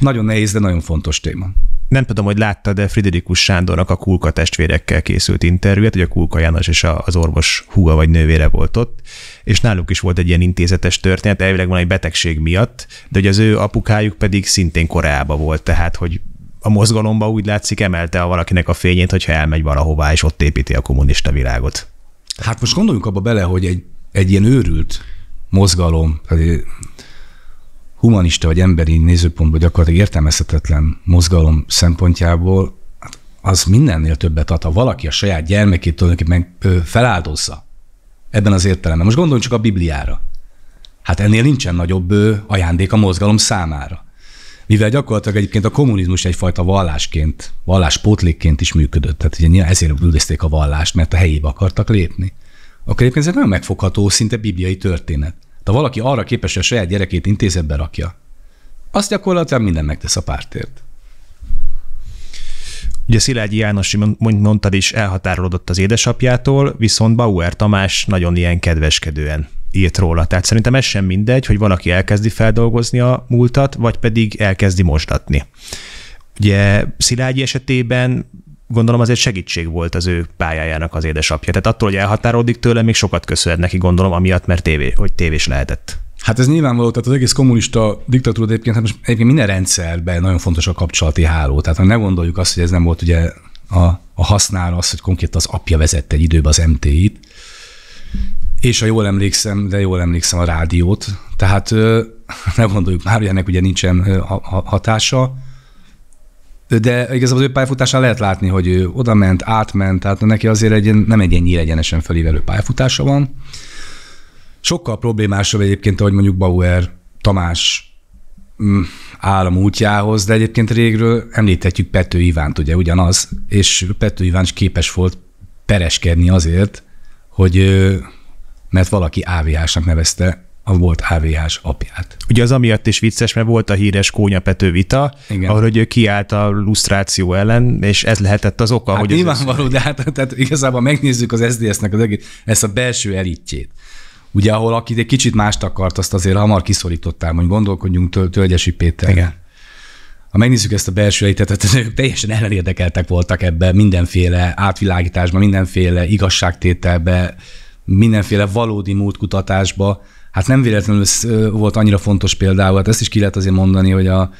Nagyon nehéz, de nagyon fontos téma nem tudom, hogy látta, de Friderikus Sándornak a Kulka testvérekkel készült interjúját, hogy a Kulka János és az orvos húga vagy nővére volt ott, és náluk is volt egy ilyen intézetes történet, elvileg van egy betegség miatt, de hogy az ő apukájuk pedig szintén Koreába volt, tehát hogy a mozgalomba úgy látszik emelte a valakinek a fényét, hogyha elmegy valahová, és ott építi a kommunista világot. Hát most gondoljunk abba bele, hogy egy, egy ilyen őrült mozgalom, humanista vagy emberi nézőpontból gyakorlatilag értelmezhetetlen mozgalom szempontjából, hát az mindennél többet ad, ha valaki a saját gyermekét tulajdonképpen feláldozza ebben az értelemben. Most gondoljunk csak a Bibliára. Hát ennél nincsen nagyobb ajándék a mozgalom számára. Mivel gyakorlatilag egyébként a kommunizmus egyfajta vallásként, valláspótlékként is működött. Tehát ugye ezért üldözték a vallást, mert a helyébe akartak lépni. Akkor egyébként ez nagyon megfogható, szinte bibliai történet. Ha valaki arra képes, hogy a saját gyerekét intézetbe rakja, azt gyakorlatilag minden megtesz a pártért. Ugye Szilágyi János, mondtad is, elhatárolódott az édesapjától, viszont Bauer Tamás nagyon ilyen kedveskedően írt róla. Tehát szerintem ez sem mindegy, hogy van, aki elkezdi feldolgozni a múltat, vagy pedig elkezdi mosdatni. Ugye Szilágyi esetében gondolom azért segítség volt az ő pályájának az édesapja. Tehát attól, hogy elhatárolódik tőle, még sokat köszönhet neki, gondolom, amiatt, mert tévé, hogy tévés lehetett. Hát ez nyilvánvaló, tehát az egész kommunista diktatúra egyébként, hát most egyébként minden rendszerben nagyon fontos a kapcsolati háló. Tehát ha ne gondoljuk azt, hogy ez nem volt ugye a, a hasznára az, hogy konkrét az apja vezette egy időben az MT-it, és ha jól emlékszem, de jól emlékszem a rádiót, tehát (laughs) ne gondoljuk már, hogy ennek ugye nincsen hatása, de igazából az ő pályafutásán lehet látni, hogy ő oda ment, átment, tehát neki azért egy, nem egy ennyi egyenesen felívelő pályafutása van. Sokkal problémásabb egyébként, ahogy mondjuk Bauer Tamás mm, állam útjához, de egyébként régről említhetjük Pető Ivánt, ugye ugyanaz, és Pető Iván is képes volt pereskedni azért, hogy mert valaki AVH-nak nevezte a volt AVH-s apját. Ugye az amiatt is vicces, mert volt a híres kónyapető vita, Igen. ahol ő kiállt a lusztráció ellen, és ez lehetett az oka, hát hogy... Nyilvánvaló, ez... de hát tehát igazából megnézzük az SZDSZ-nek az egész, ezt a belső elitjét. Ugye, ahol aki egy kicsit mást akart, azt azért hamar kiszorították, hogy gondolkodjunk Tölgyesi Péter. Igen. Ha megnézzük ezt a belső elitet, ők teljesen ellenérdekeltek voltak ebbe mindenféle átvilágításba, mindenféle igazságtételbe, mindenféle valódi múltkutatásba. Hát nem véletlenül volt annyira fontos például, hát ezt is ki lehet azért mondani, hogy a,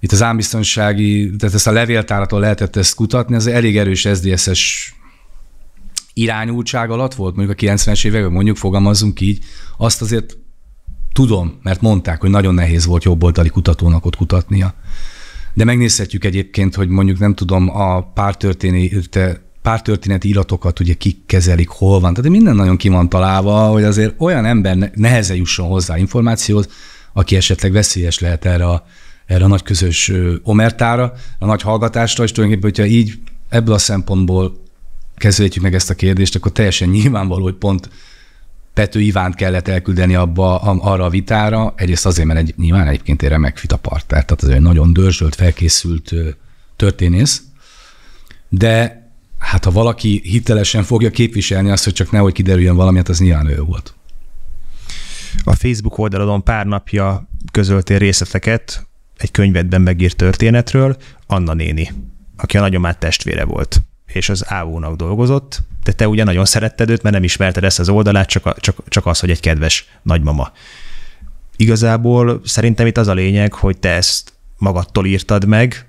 itt az ámbiztonsági, tehát ezt a levéltáraton lehetett ezt kutatni, az elég erős SZDSZ-es irányultság alatt volt, mondjuk a 90-es években, mondjuk fogalmazzunk így, azt azért tudom, mert mondták, hogy nagyon nehéz volt jobboldali kutatónak ott kutatnia. De megnézhetjük egyébként, hogy mondjuk nem tudom, a pártörténete pártörténeti iratokat ugye kik kezelik, hol van. Tehát minden nagyon ki van találva, hogy azért olyan ember nehezen jusson hozzá információhoz, aki esetleg veszélyes lehet erre a, erre a nagy közös omertára, a nagy hallgatásra, és tulajdonképpen, hogyha így ebből a szempontból kezdődjük meg ezt a kérdést, akkor teljesen nyilvánvaló, hogy pont Pető Ivánt kellett elküldeni abba, arra a vitára, egyrészt azért, mert egy, nyilván egyébként egy remek fitapartner, tehát az egy nagyon dörzsölt, felkészült történész, de hát ha valaki hitelesen fogja képviselni azt, hogy csak nehogy kiderüljön valami, hát az nyilván ő volt. A Facebook oldalon pár napja közöltél részleteket egy könyvedben megírt történetről, Anna néni, aki a nagyomát testvére volt, és az ávónak dolgozott, de te ugye nagyon szeretted őt, mert nem ismerted ezt az oldalát, csak, a, csak, csak az, hogy egy kedves nagymama. Igazából szerintem itt az a lényeg, hogy te ezt magadtól írtad meg,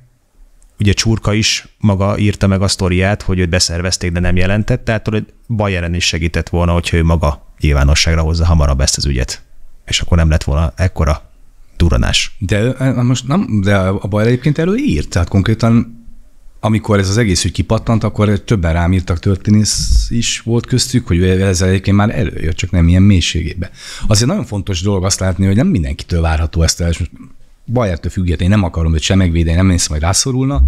ugye Csurka is maga írta meg a sztoriát, hogy őt beszervezték, de nem jelentett, tehát hogy Bajeren is segített volna, hogyha ő maga nyilvánosságra hozza hamarabb ezt az ügyet. És akkor nem lett volna ekkora duranás. De most nem, de a Bajer egyébként elő írt, tehát konkrétan amikor ez az egész ügy kipattant, akkor többen rám írtak történész is volt köztük, hogy ez egyébként már előjött, csak nem ilyen mélységébe. Azért nagyon fontos dolog azt látni, hogy nem mindenkitől várható ezt el, és Bajertől függetlenül én nem akarom őt sem megvédeni, nem hiszem, hogy rászorulna,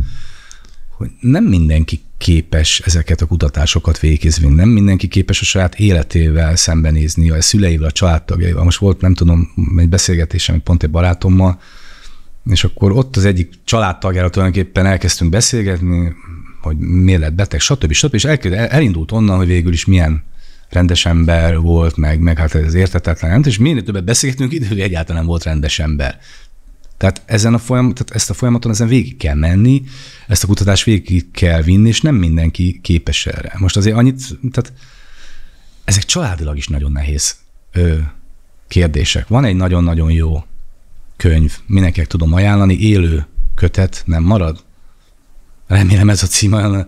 hogy nem mindenki képes ezeket a kutatásokat végigvinni, nem mindenki képes a saját életével szembenézni, a szüleivel, a családtagjaival. Most volt, nem tudom, egy beszélgetésem pont egy barátommal, és akkor ott az egyik családtagjára tulajdonképpen elkezdtünk beszélgetni, hogy miért lett beteg, stb. stb. És elindult onnan, hogy végül is milyen rendes ember volt, meg, meg hát ez értetetlen, és minél többet beszélgetünk, idő egyáltalán nem volt rendes ember. Tehát, ezen a folyam, tehát ezt a folyamaton ezen végig kell menni, ezt a kutatást végig kell vinni, és nem mindenki képes erre. Most azért annyit, tehát ezek családilag is nagyon nehéz ö, kérdések. Van egy nagyon-nagyon jó könyv, mindenkinek tudom ajánlani, élő kötet nem marad. Remélem ez a cím olyan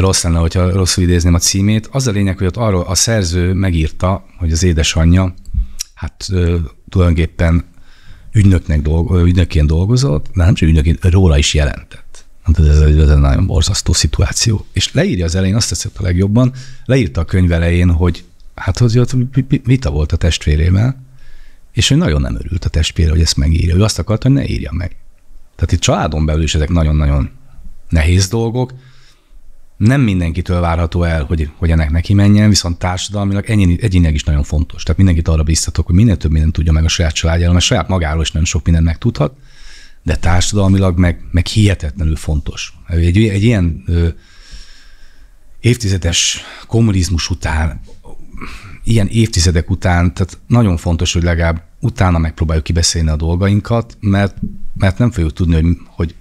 rossz lenne, hogyha rosszul idézném a címét. Az a lényeg, hogy ott arról a szerző megírta, hogy az édesanyja, hát ö, tulajdonképpen ügynöknek dolgo, ügynökként dolgozott, de nem csak ügynökként, róla is jelentett. Hát ez ez egy nagyon borzasztó szituáció. És leírja az elején, azt teszett a legjobban, leírta a könyv elején, hogy hát hogy ott vita volt a testvérével, és hogy nagyon nem örült a testvére, hogy ezt megírja. Ő azt akarta, hogy ne írja meg. Tehát itt családon belül is ezek nagyon-nagyon nehéz dolgok. Nem mindenkitől várható el, hogy, hogy ennek neki menjen, viszont társadalmilag egyéni, egyénileg is nagyon fontos. Tehát mindenkit arra biztatok, hogy minél több mindent tudja meg a saját családjáról, mert saját magáról is nagyon sok mindent megtudhat, de társadalmilag meg, meg hihetetlenül fontos. Egy, egy ilyen ö, évtizedes kommunizmus után, ilyen évtizedek után, tehát nagyon fontos, hogy legalább utána megpróbáljuk kibeszélni a dolgainkat, mert, mert nem fogjuk tudni, hogy, hogy,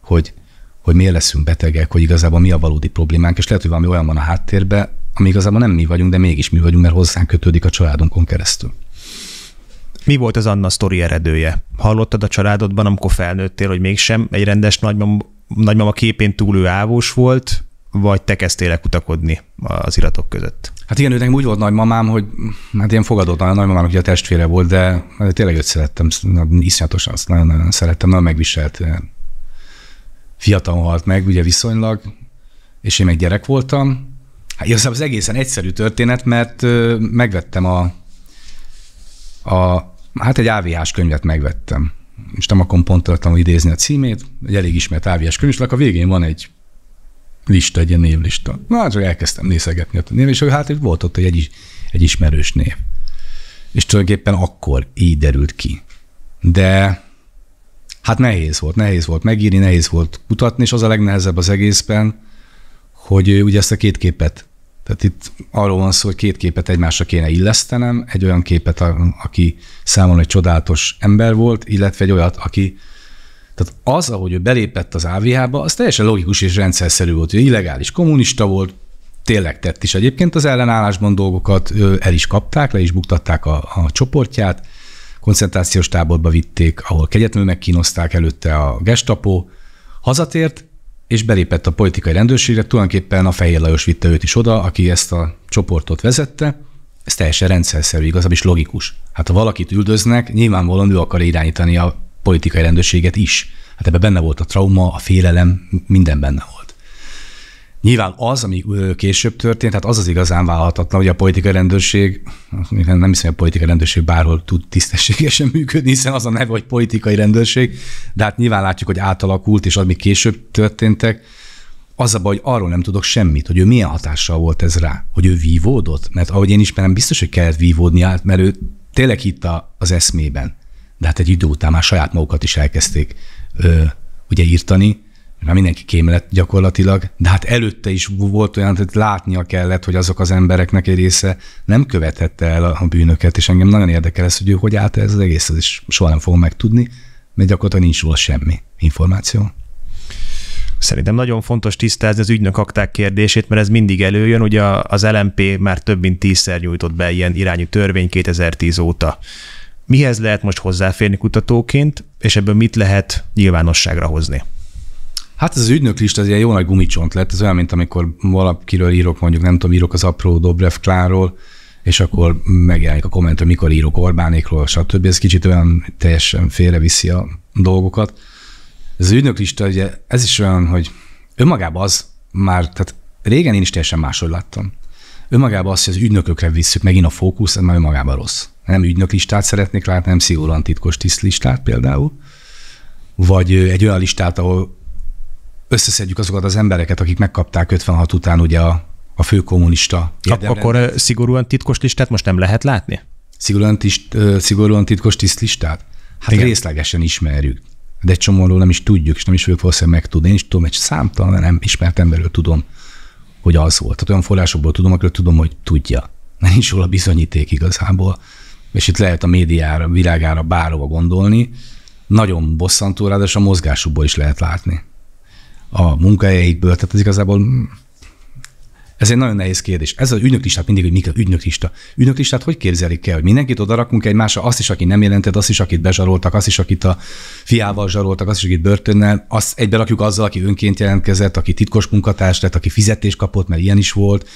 hogy, hogy miért leszünk betegek, hogy igazából mi a valódi problémánk, és lehet, hogy valami olyan van a háttérben, ami igazából nem mi vagyunk, de mégis mi vagyunk, mert hozzánk kötődik a családunkon keresztül. Mi volt az Anna sztori eredője? Hallottad a családodban, amikor felnőttél, hogy mégsem egy rendes nagymama, nagymama képén túl ő ávós volt, vagy te kezdtél kutakodni az iratok között? Hát igen, őnek úgy volt nagymamám, hogy hát ilyen fogadott a nagymamám, aki a testvére volt, de tényleg őt szerettem, iszonyatosan azt nagyon-nagyon szerettem, nagyon megviselt. Fiatal halt meg, ugye viszonylag, és én meg gyerek voltam. Hát igazából az egészen egyszerű történet, mert megvettem a, a hát egy AVH-s könyvet megvettem. És nem akkor pont tudtam idézni a címét, egy elég ismert AVH-s könyv, és a végén van egy lista, egy ilyen névlista. Na, hát csak elkezdtem nézegetni a név, és hát volt ott egy, egy ismerős név. És tulajdonképpen akkor így derült ki. De hát nehéz volt, nehéz volt megírni, nehéz volt kutatni, és az a legnehezebb az egészben, hogy ugye ezt a két képet, tehát itt arról van szó, hogy két képet egymásra kéne illesztenem, egy olyan képet, aki számomra egy csodálatos ember volt, illetve egy olyat, aki tehát az, ahogy ő belépett az AVH-ba, az teljesen logikus és rendszerszerű volt. Ő illegális kommunista volt, tényleg tett is egyébként az ellenállásban dolgokat, el is kapták, le is buktatták a, a csoportját, koncentrációs táborba vitték, ahol kegyetlenül megkínozták előtte a gestapo, hazatért, és belépett a politikai rendőrségre, tulajdonképpen a Fehér Lajos vitte őt is oda, aki ezt a csoportot vezette, ez teljesen rendszerszerű, igazából is logikus. Hát ha valakit üldöznek, nyilvánvalóan ő akar irányítani a politikai rendőrséget is. Hát ebben benne volt a trauma, a félelem, minden benne volt. Nyilván az, ami később történt, hát az az igazán vállalhatatlan, hogy a politikai rendőrség, nem hiszem, hogy a politikai rendőrség bárhol tud tisztességesen működni, hiszen az a neve, hogy politikai rendőrség, de hát nyilván látjuk, hogy átalakult, és az, mi később történtek, az a baj, hogy arról nem tudok semmit, hogy ő milyen hatással volt ez rá, hogy ő vívódott, mert ahogy én ismerem, biztos, hogy kellett vívódni át, mert ő tényleg hitt az eszmében. De hát egy idő után már saját magukat is elkezdték ö, ugye írtani, már mindenki kém lett gyakorlatilag, de hát előtte is volt olyan, hogy látnia kellett, hogy azok az embereknek egy része nem követhette el a bűnöket, és engem nagyon érdekel ez, hogy ő hogy állt ez az egész, és soha nem fogom megtudni, mert gyakorlatilag nincs róla semmi információ. Szerintem nagyon fontos tisztázni az ügynök akták kérdését, mert ez mindig előjön. Ugye az LMP már több mint tízszer nyújtott be ilyen irányú törvény 2010 óta mihez lehet most hozzáférni kutatóként, és ebből mit lehet nyilvánosságra hozni? Hát ez az ügynöklista az ilyen jó nagy gumicsont lett, ez olyan, mint amikor valakiről írok, mondjuk nem tudom, írok az apró Dobrev Klárról, és akkor megjelenik a komment, hogy mikor írok Orbánékról, stb. Ez kicsit olyan teljesen félreviszi a dolgokat. Ez az ügynöklista, ugye ez is olyan, hogy önmagában az már, tehát régen én is teljesen máshogy láttam. Önmagában az, hogy az ügynökökre visszük megint a fókusz, ez már önmagában rossz nem ügynöklistát szeretnék látni, nem szigorúan titkos tisztlistát például, vagy egy olyan listát, ahol összeszedjük azokat az embereket, akik megkapták 56 után ugye a, a főkommunista érdemre. Akkor szigorúan titkos listát most nem lehet látni? Szigorúan, tiszt, szigorúan titkos tisztlistát? Hát Igen. részlegesen ismerjük, de egy csomóról nem is tudjuk, és nem is fogjuk valószínűleg megtudni. Én is tudom, egy számtalan nem ismert emberről tudom, hogy az volt. Tehát olyan forrásokból tudom, akkor tudom, hogy tudja. Nincs róla bizonyíték igazából és itt lehet a médiára, világára bárhova gondolni, nagyon bosszantó, ráadásul a mozgásukból is lehet látni. A munkahelyeikből, tehát ez igazából ez egy nagyon nehéz kérdés. Ez az ügynöklistát mindig, hogy mik az ügynöklista. Ügynöklistát hogy képzelik el, hogy mindenkit oda rakunk egymásra, azt is, aki nem jelentett, azt is, akit bezsaroltak, azt is, akit a fiával zsaroltak, azt is, akit börtönnel, azt egybe rakjuk azzal, aki önként jelentkezett, aki titkos munkatárs lett, aki fizetést kapott, mert ilyen is volt,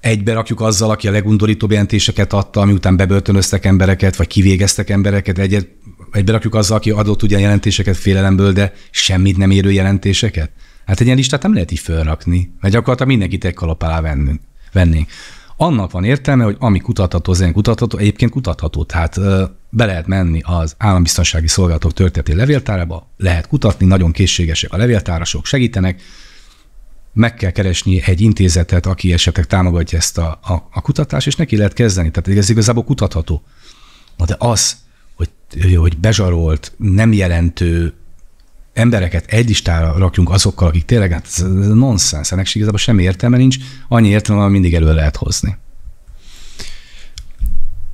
egybe rakjuk azzal, aki a legundorítóbb jelentéseket adta, miután bebörtönöztek embereket, vagy kivégeztek embereket, egyet, egybe rakjuk azzal, aki adott ugyan jelentéseket félelemből, de semmit nem érő jelentéseket. Hát egy ilyen listát nem lehet így felrakni, mert gyakorlatilag mindenkit egy kalap alá vennünk, vennénk. Annak van értelme, hogy ami kutatható, az kutatható, egyébként kutatható. Tehát be lehet menni az állambiztonsági szolgálatok történeti levéltárába, lehet kutatni, nagyon készségesek a levéltárasok, segítenek, meg kell keresni egy intézetet, aki esetleg támogatja ezt a, a, a kutatást, és neki lehet kezdeni. Tehát ez igazából kutatható. Na de az, hogy, bezsarolt, nem jelentő embereket egy listára rakjunk azokkal, akik tényleg, hát ez nonsens, ennek igazából semmi értelme nincs, annyi értelme van, mindig elő lehet hozni.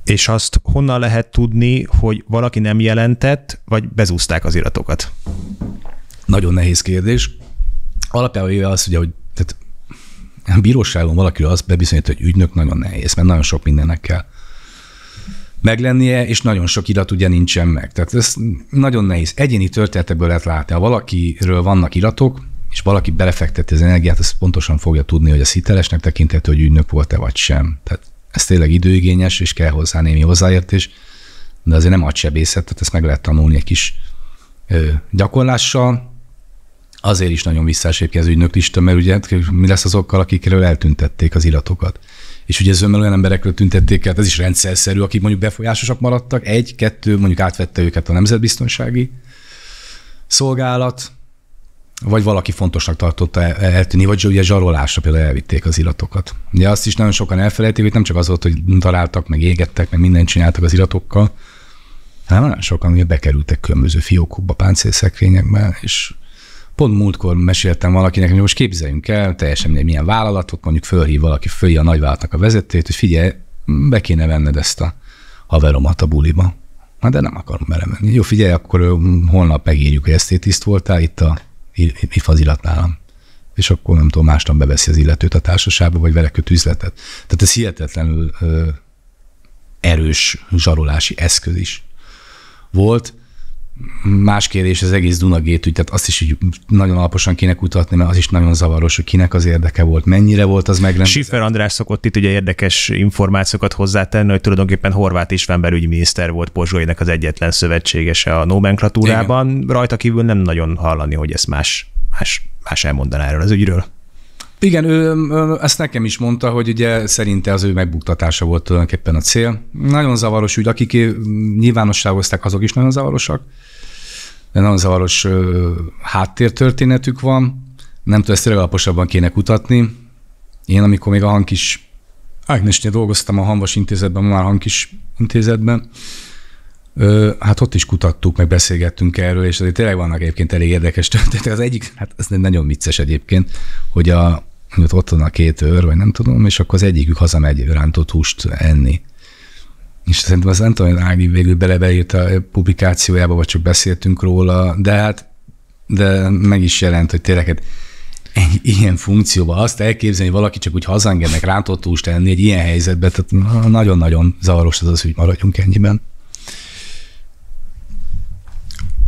És azt honnan lehet tudni, hogy valaki nem jelentett, vagy bezúzták az iratokat? Nagyon nehéz kérdés. Alapjában véve az, ugye, hogy tehát a bíróságon valakiről azt bebizonyít, hogy ügynök nagyon nehéz, mert nagyon sok mindennek kell meglennie, és nagyon sok irat ugye nincsen meg. Tehát ez nagyon nehéz. Egyéni történetekből lehet látni. Ha valakiről vannak iratok, és valaki belefekteti az energiát, az pontosan fogja tudni, hogy a hitelesnek tekinthető, hogy ügynök volt-e vagy sem. Tehát ez tényleg időigényes, és kell hozzá némi hozzáértés, de azért nem agysebészet, tehát ezt meg lehet tanulni egy kis ö, gyakorlással. Azért is nagyon visszás az ügynöklista, mert ugye mi lesz azokkal, akikről eltüntették az iratokat. És ugye zömmel olyan emberekről tüntették el, ez is rendszerszerű, akik mondjuk befolyásosak maradtak, egy, kettő, mondjuk átvette őket a nemzetbiztonsági szolgálat, vagy valaki fontosnak tartotta eltűni, vagy ugye zsarolásra például elvitték az iratokat. Ugye azt is nagyon sokan elfelejtik, hogy nem csak az volt, hogy találtak, meg égettek, meg mindent csináltak az iratokkal, hanem nagyon sokan ugye bekerültek különböző fiókokba, páncélszekrényekbe, és pont múltkor meséltem valakinek, hogy most képzeljünk el, teljesen mindegy, milyen vállalatot, mondjuk fölhív valaki, fölhív a nagyvállalatnak a vezetőjét, hogy figyelj, be kéne venned ezt a haveromat a buliba. Na, de nem akarom belemenni. Jó, figyelj, akkor holnap megírjuk, hogy ezt tiszt voltál itt a ifazilat nálam. És akkor nem tudom, másnap beveszi az illetőt a társaságba, vagy vele köt üzletet. Tehát ez hihetetlenül ö, erős zsarolási eszköz is volt. Más kérdés az egész Dunagét, tehát azt is hogy nagyon alaposan kéne kutatni, mert az is nagyon zavaros, hogy kinek az érdeke volt, mennyire volt az megrendezett. Schiffer András szokott itt ugye érdekes információkat hozzátenni, hogy tulajdonképpen Horváth István belügyminiszter volt Pozsgóinek az egyetlen szövetségese a nomenklatúrában. Igen. Rajta kívül nem nagyon hallani, hogy ezt más, más, más elmondaná erről az ügyről. Igen, ő, ezt nekem is mondta, hogy ugye szerinte az ő megbuktatása volt tulajdonképpen a cél. Nagyon zavaros ügy, akik nyilvánosságozták, azok is nagyon zavarosak de nagyon zavaros háttértörténetük van, nem tudom, ezt alaposabban kéne kutatni. Én, amikor még a Hankis Ágnesnél dolgoztam a Hanvas intézetben, már Hankis intézetben, hát ott is kutattuk, meg beszélgettünk erről, és azért tényleg vannak egyébként elég érdekes történetek. Az egyik, hát ez nagyon vicces egyébként, hogy a, hogy ott van a két őr, vagy nem tudom, és akkor az egyikük hazamegy rántott húst enni és szerintem az nem tudom, Ági végül belebeírta a publikációjába, vagy csak beszéltünk róla, de hát de meg is jelent, hogy tényleg egy hát ilyen funkcióban azt elképzelni, hogy valaki csak úgy hazangednek rántott húst tenni egy ilyen helyzetben, tehát nagyon-nagyon zavaros az az, hogy maradjunk ennyiben.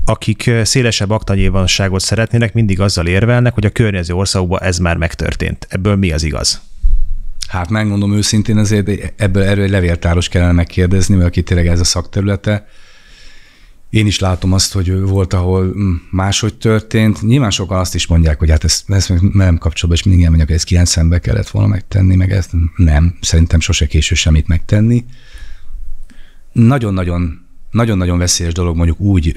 Akik szélesebb aktanyilvánosságot szeretnének, mindig azzal érvelnek, hogy a környező országokban ez már megtörtént. Ebből mi az igaz? Hát megmondom őszintén, azért ebből erről egy levéltáros kellene megkérdezni, mert aki tényleg ez a szakterülete. Én is látom azt, hogy volt, ahol máshogy történt. Nyilván sokan azt is mondják, hogy hát ezt, ezt nem kapcsolatban, és mindig elmondják, hogy ezt 90-ben kellett volna megtenni, meg ezt nem. Szerintem sose késő semmit megtenni. Nagyon-nagyon nagyon-nagyon veszélyes dolog mondjuk úgy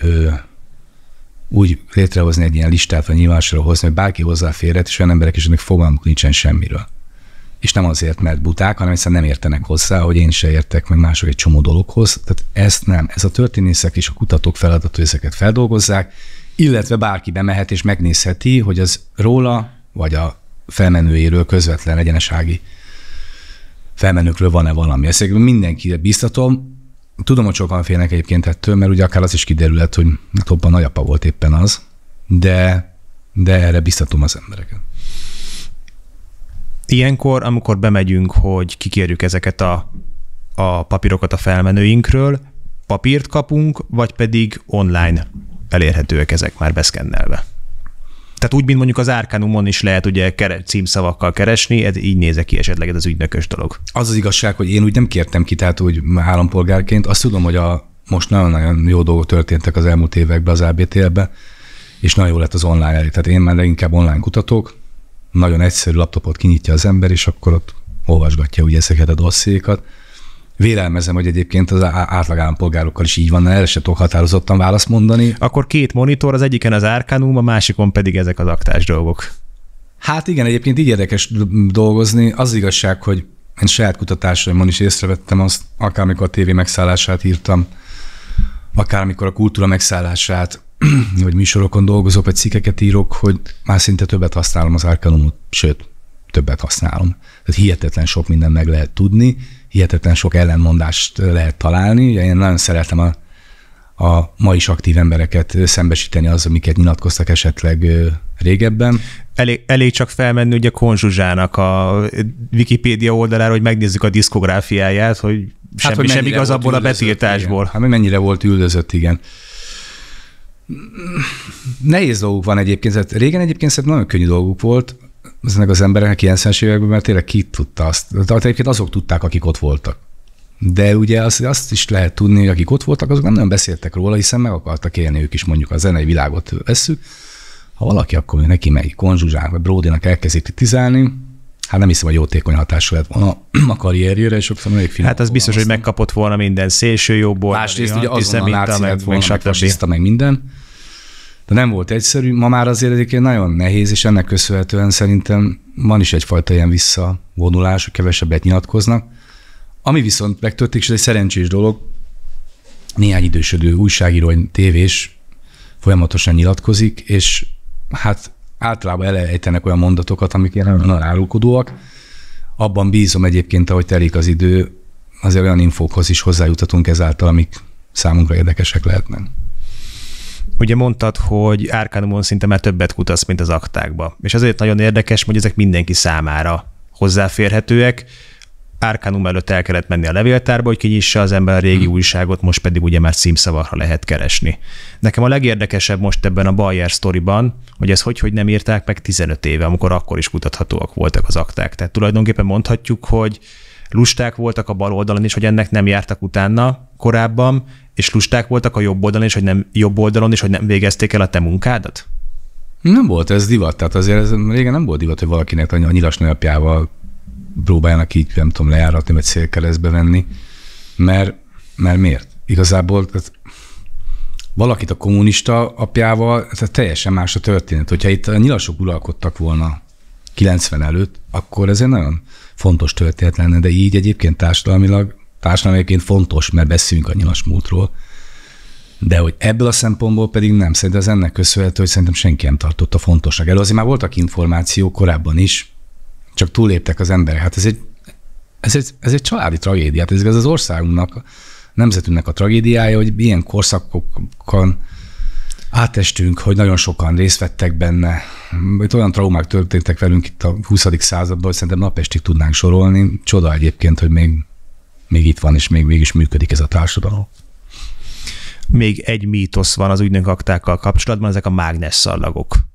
úgy létrehozni egy ilyen listát, vagy nyilvánosra hozni, hogy bárki hozzáférhet, és olyan emberek is, akik fogalmuk nincsen semmiről és nem azért, mert buták, hanem egyszerűen nem értenek hozzá, hogy én se értek, meg mások egy csomó dologhoz. Tehát ezt nem. Ez a történészek és a kutatók feladat, hogy ezeket feldolgozzák, illetve bárki bemehet és megnézheti, hogy az róla, vagy a felmenőjéről közvetlen egyenesági felmenőkről van-e valami. Ezt mindenkire biztatom. Tudom, hogy sokan félnek egyébként ettől, mert ugye akár az is kiderülhet, hogy hát a nagyapa volt éppen az, de, de erre biztatom az embereket. Ilyenkor, amikor bemegyünk, hogy kikérjük ezeket a, a papírokat a felmenőinkről, papírt kapunk, vagy pedig online elérhetőek ezek már beszkennelve. Tehát úgy, mint mondjuk az Arcanumon is lehet ugye kere, címszavakkal keresni, ez így nézek ki esetleg ez az ügynökös dolog. Az az igazság, hogy én úgy nem kértem ki, tehát úgy állampolgárként. Azt tudom, hogy a, most nagyon-nagyon jó dolgok történtek az elmúlt években az ABTL-ben, és nagyon jó lett az online elég. Tehát én már leginkább online kutatók, nagyon egyszerű laptopot kinyitja az ember, és akkor ott olvasgatja ugye ezeket a dossziékat. Vélelmezem, hogy egyébként az átlag állampolgárokkal is így van, erre se tudok határozottan választ mondani. Akkor két monitor, az egyiken az Arcanum, a másikon pedig ezek az aktás dolgok. Hát igen, egyébként így érdekes dolgozni. Az igazság, hogy én saját kutatásaimon is észrevettem azt, akármikor a tévé megszállását írtam, akármikor a kultúra megszállását, (clears throat) vagy műsorokon dolgozok, vagy cikkeket írok, hogy már szinte többet használom az Arcanumot, sőt, többet használom. Tehát hihetetlen sok minden meg lehet tudni, hihetetlen sok ellenmondást lehet találni. Én nagyon szeretem a, a ma is aktív embereket szembesíteni az, amiket nyilatkoztak esetleg régebben. Elég, elég csak felmenni ugye Konzsuzsának a Wikipédia oldalára, hogy megnézzük a diszkográfiáját, hogy hát, hogy sem igaz abból a betiltásból. Igen. Hát, mennyire volt üldözött, igen. Nehéz dolguk van egyébként. Régen egyébként szerintem nagyon könnyű dolguk volt ezeknek az embereknek 90-es években, mert tényleg ki tudta azt. De egyébként azok tudták, akik ott voltak. De ugye azt, azt is lehet tudni, hogy akik ott voltak, azok nem nagyon beszéltek róla, hiszen meg akartak élni ők is mondjuk a zenei világot vesszük. Ha valaki akkor neki megy konzsuzsák, vagy Bródinak elkezdi kritizálni, hát nem hiszem, hogy jótékony hatású lett volna (clears throat) a karrierjére, és sokszor elég finom. Hát az biztos, hogy megkapott volna minden szélső jobból. Másrészt ugye azonnal náci lett volna, meg, meg minden. De nem volt egyszerű. Ma már azért egyébként nagyon nehéz, és ennek köszönhetően szerintem van is egyfajta ilyen visszavonulás, hogy kevesebbet nyilatkoznak. Ami viszont megtörténik, és ez egy szerencsés dolog, néhány idősödő újságíró, tévés folyamatosan nyilatkozik, és hát általában elejtenek olyan mondatokat, amik ilyen nagyon árulkodóak. Abban bízom egyébként, ahogy telik az idő, azért olyan infókhoz is hozzájutatunk ezáltal, amik számunkra érdekesek lehetnek. Ugye mondtad, hogy Arcanumon szinte már többet kutasz, mint az aktákba. És azért nagyon érdekes, hogy ezek mindenki számára hozzáférhetőek. Arcanum előtt el kellett menni a levéltárba, hogy kinyissa az ember a régi hmm. újságot, most pedig ugye már címszavarra lehet keresni. Nekem a legérdekesebb most ebben a Bayer sztoriban, hogy ez hogy, hogy nem írták meg 15 éve, amikor akkor is kutathatóak voltak az akták. Tehát tulajdonképpen mondhatjuk, hogy lusták voltak a bal oldalon is, hogy ennek nem jártak utána korábban, és lusták voltak a jobb oldalon is, hogy nem jobb oldalon is, hogy nem végezték el a te munkádat? Nem volt ez divat, tehát azért ez régen nem volt divat, hogy valakinek a nyilas napjával próbáljanak így, nem tudom, lejáratni, vagy szélkeresztbe venni, mert, mert miért? Igazából tehát valakit a kommunista apjával, tehát teljesen más a történet. Hogyha itt a nyilasok uralkodtak volna 90 előtt, akkor ez egy nagyon fontos történet lenne, de így egyébként társadalmilag, társadalmilag fontos, mert beszélünk a nyilas múltról, de hogy ebből a szempontból pedig nem. Szerintem ez ennek köszönhető, hogy szerintem senki nem tartotta fontosnak. Elő azért már voltak információk korábban is, csak túléptek az emberek. Hát ez egy, ez egy, ez egy családi tragédia. Hát ez az országunknak, a nemzetünknek a tragédiája, hogy ilyen korszakokon átestünk, hogy nagyon sokan részt vettek benne. Itt olyan traumák történtek velünk itt a 20. században, hogy szerintem napestig tudnánk sorolni. Csoda egyébként, hogy még, még itt van, és még mégis működik ez a társadalom. Még egy mítosz van az ügynökaktákkal kapcsolatban, ezek a mágnesszallagok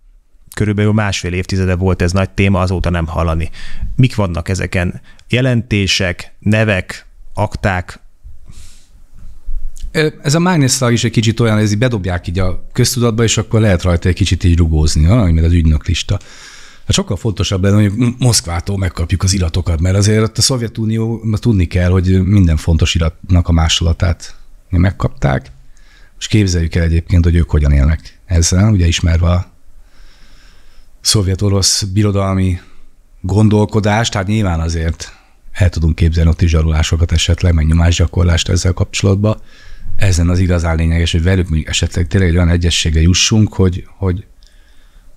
körülbelül másfél évtizede volt ez nagy téma, azóta nem hallani. Mik vannak ezeken? Jelentések, nevek, akták? Ez a mágnesszag is egy kicsit olyan, ez így bedobják így a köztudatba, és akkor lehet rajta egy kicsit így rugózni, mint az ügynöklista. Hát sokkal fontosabb lenne, hogy Moszkvától megkapjuk az iratokat, mert azért a Szovjetunió tudni kell, hogy minden fontos iratnak a másolatát megkapták. Most képzeljük el egyébként, hogy ők hogyan élnek ezzel, ugye ismerve a szovjet-orosz birodalmi gondolkodást, tehát nyilván azért el tudunk képzelni ott is zsarulásokat esetleg, meg nyomásgyakorlást ezzel kapcsolatban. Ezen az igazán lényeges, hogy velük esetleg tényleg olyan egyességre jussunk, hogy, hogy,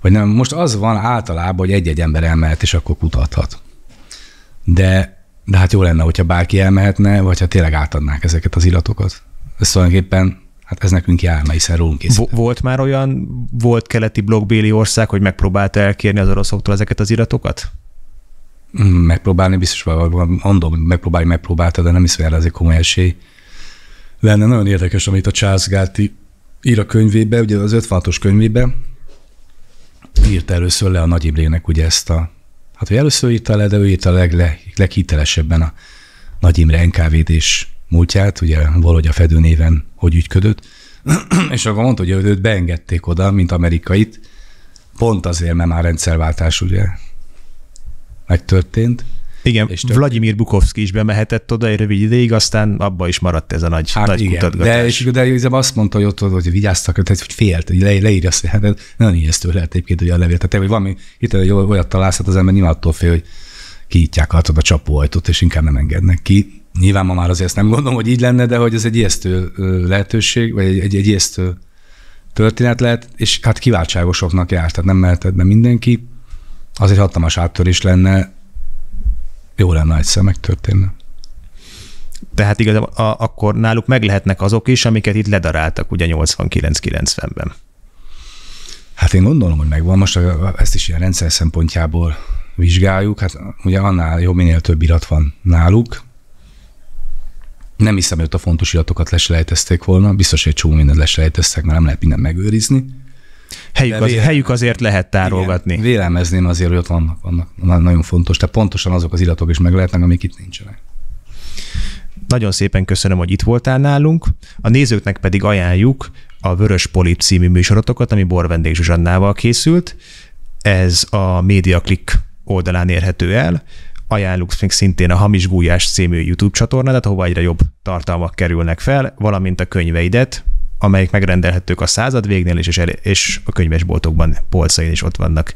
hogy nem, most az van általában, hogy egy-egy ember elmehet, és akkor kutathat. De, de hát jó lenne, hogyha bárki elmehetne, vagy ha tényleg átadnák ezeket az iratokat. Ez tulajdonképpen Hát ez nekünk jár, mert hiszen rólunk készített. Volt már olyan, volt keleti blogbéli ország, hogy megpróbálta elkérni az oroszoktól ezeket az iratokat? Mm, megpróbálni biztos, mondom, megpróbálni megpróbálta, de nem is erre azért komoly esély. Lenne nagyon érdekes, amit a Charles Gálti ír a könyvébe, ugye az 56-os könyvébe, írta először le a Nagy Imrének ugye ezt a, hát hogy először írta le, de ő írta a leg, leghitelesebben a Nagy Imre NKVD-s múltját, ugye valahogy a Fedő néven hogy ügyködött, (clears throat) és akkor mondta, hogy őt beengedték oda, mint amerikait, pont azért, mert már rendszerváltás ugye megtörtént. Igen, és Vladimir Bukovski is bemehetett oda egy rövid ideig, aztán abba is maradt ez a nagy, hát nagy igen, De, és, de azt mondta, hogy ott, hogy vigyáztak, tehát, hogy félt, hogy le, leírja azt, hát nagyon ijesztő lehet egyébként, hogy a levél. Tehát, hogy valami, itt hogy olyat találsz, hát az ember nyilván attól fél, hogy kiítják a csapóajtót, és inkább nem engednek ki. Nyilván ma már azért ezt nem gondolom, hogy így lenne, de hogy ez egy ijesztő lehetőség, vagy egy, egy, egy ijesztő történet lehet, és hát kiváltságosoknak járt, tehát nem mehetett be mindenki. Azért hatalmas áttörés lenne, jó lenne egyszer megtörténne. Tehát igazából a, akkor náluk meg lehetnek azok is, amiket itt ledaráltak ugye 89-90-ben. Hát én gondolom, hogy megvan. Most ezt is ilyen rendszer szempontjából vizsgáljuk. Hát ugye annál jobb, minél több irat van náluk. Nem hiszem, hogy ott a fontos iratokat leselejtezték volna. Biztos, hogy egy csomó mindent leselejteztek, mert nem lehet mindent megőrizni. Helyük, az, helyük azért lehet tárolgatni. Igen, vélelmezném azért, hogy ott vannak, vannak nagyon fontos, tehát pontosan azok az iratok is meg lehetnek, amik itt nincsenek. Nagyon szépen köszönöm, hogy itt voltál nálunk. A nézőknek pedig ajánljuk a Vörös Polip című műsorotokat, ami Bor vendég Zsuzsannával készült. Ez a MediaClick oldalán érhető el. Ajánljuk még szintén a Hamis Gújás című YouTube csatornát, ahova egyre jobb tartalmak kerülnek fel, valamint a könyveidet, amelyek megrendelhetők a század végnél is, és, és a könyvesboltokban, polcain is ott vannak.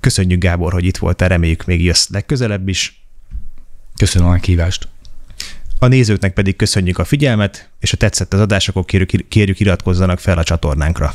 Köszönjük, Gábor, hogy itt voltál, reméljük még jössz legközelebb is. Köszönöm a kívást. A nézőknek pedig köszönjük a figyelmet, és ha tetszett az adás, akkor kérjük, kérjük iratkozzanak fel a csatornánkra.